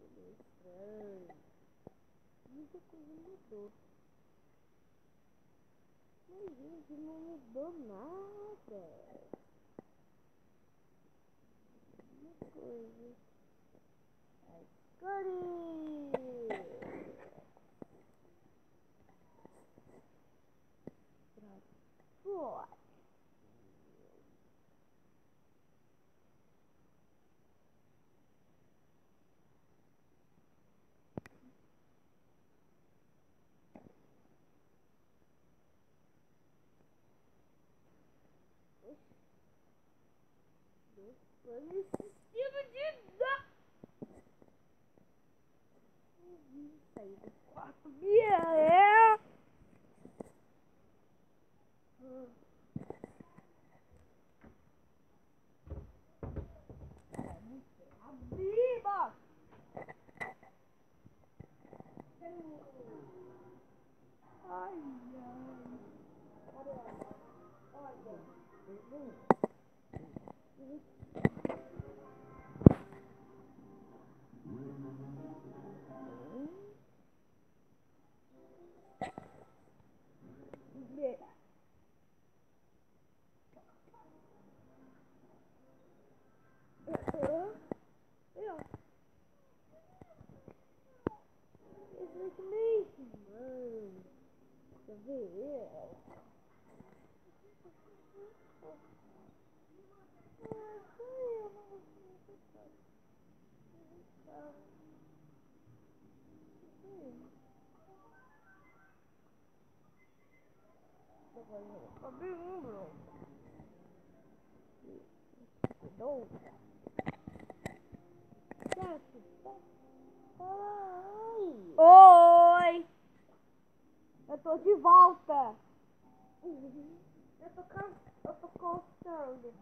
Tudo estranho. Muita coisa mudou. Mas, gente, não mudou nada. Uma coisa. A escolha. Sistema de dar. Sair do quarto. Bia, é. Abrir, box. Ai, ai. Olha, olha. Abri um, bro. Dois. Sete. Oi. Oi. Eu tô de volta. Eu tô, can... eu tô coçando.